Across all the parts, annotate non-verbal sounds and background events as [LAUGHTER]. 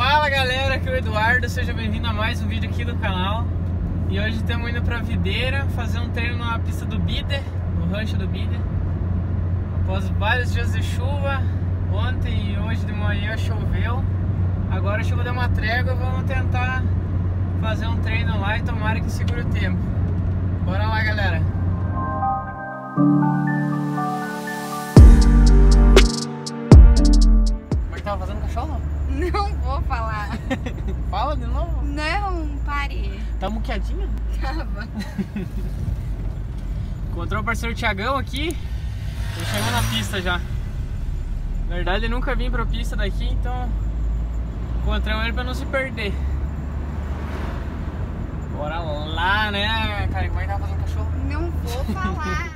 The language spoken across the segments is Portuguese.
Fala galera, aqui é o Eduardo, seja bem-vindo a mais um vídeo aqui do canal. E hoje estamos indo pra Videira fazer um treino na pista do Bider, no rancho do Bider. Após vários dias de chuva, ontem e hoje de manhã choveu Agora a chuva deu uma trégua, vamos tentar fazer um treino lá e tomara que segure o tempo. Bora lá galera! Como [LAUGHS] Não vou falar. [LAUGHS] Fala de novo. Não, pare. Tá muqueadinha? Tava. [LAUGHS] Encontrou o parceiro Tiagão aqui. Ele chegou na pista já. Na verdade, eu nunca vim pra pista daqui, então encontramos ele pra não se perder. Bora lá, né, cara? Como é que tá fazendo cachorro? Não vou falar.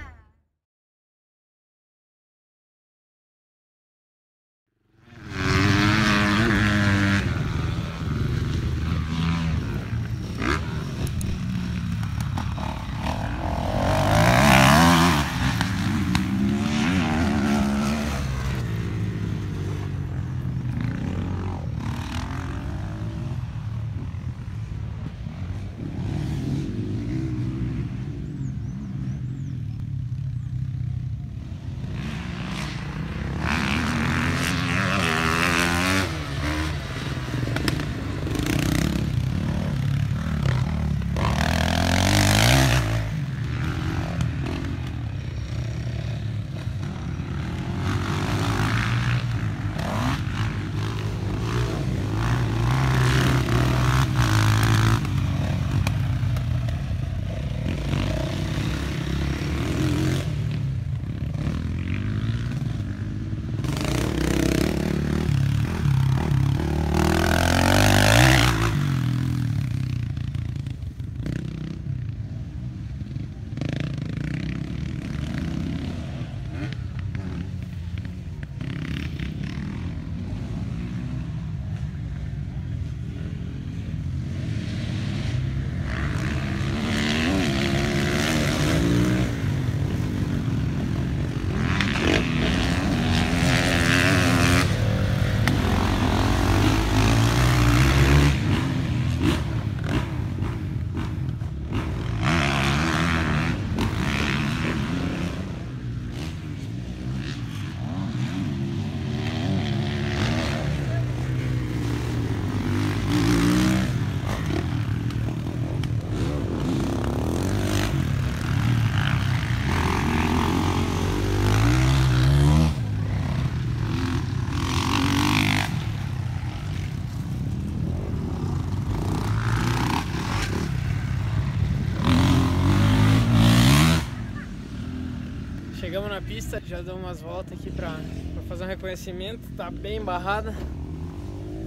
Na pista, já damos umas voltas aqui pra, pra fazer um reconhecimento, tá bem barrada.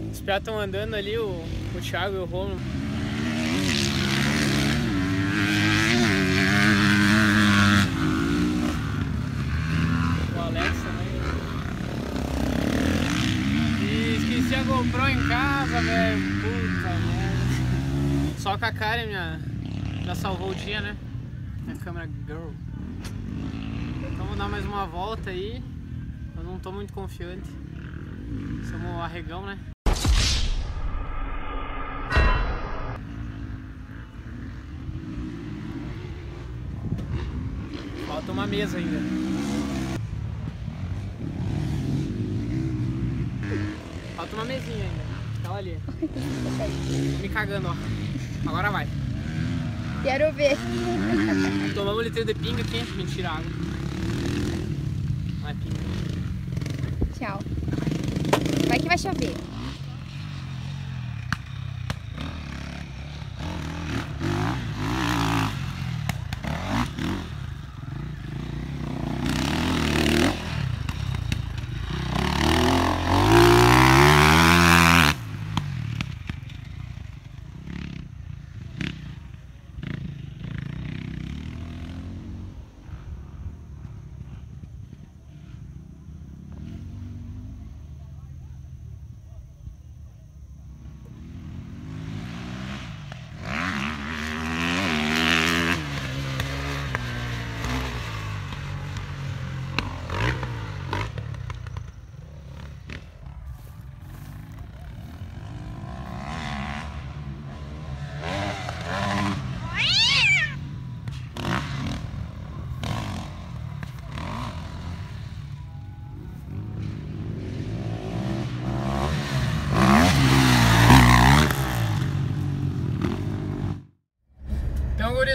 Os piados estão andando ali, o, o Thiago e o Romulo. O Alex também. E esqueci a GoPro em casa, velho. Puta merda. Só com a Karen minha, já salvou o dia, né? Minha câmera girl. Vou dar mais uma volta aí. Eu não tô muito confiante. Somos arregão, né? Falta uma mesa ainda. Falta uma mesinha ainda. Tá ali. Me cagando, ó. Agora vai. Quero ver. Tomamos um litro de pinga aqui. Mentira, água. Não é pinga. Tchau. Vai que vai chover.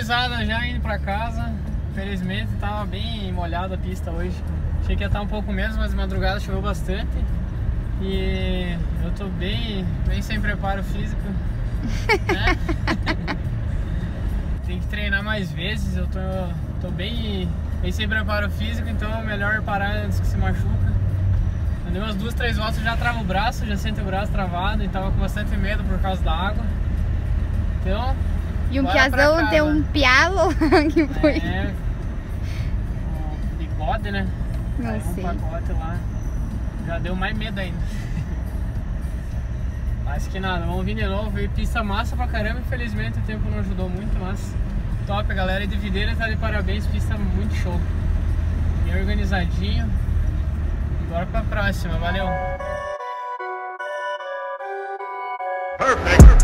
Gurizada já indo pra casa. Felizmente tava bem molhada a pista hoje. Achei que ia estar um pouco menos, mas madrugada choveu bastante. E eu tô bem, bem sem preparo físico. né? [LAUGHS] Tem que treinar mais vezes, eu tô, tô bem, bem sem preparo físico, então é melhor parar antes que se machuca. Andei umas duas, três voltas já trava o braço, já sente o braço travado e tava com bastante medo por causa da água. Então, E um piazão tem um pialo [LAUGHS] que foi. é. O bigode, né? Não Aí sei. um pacote lá. Já deu mais medo ainda. [LAUGHS] Mas que nada, vamos vir de novo. E pista massa pra caramba, infelizmente o tempo não ajudou muito, mas top, a galera de Videira tá de parabéns, pista muito show. Bem organizadinho. Bora pra próxima, valeu! Perfect.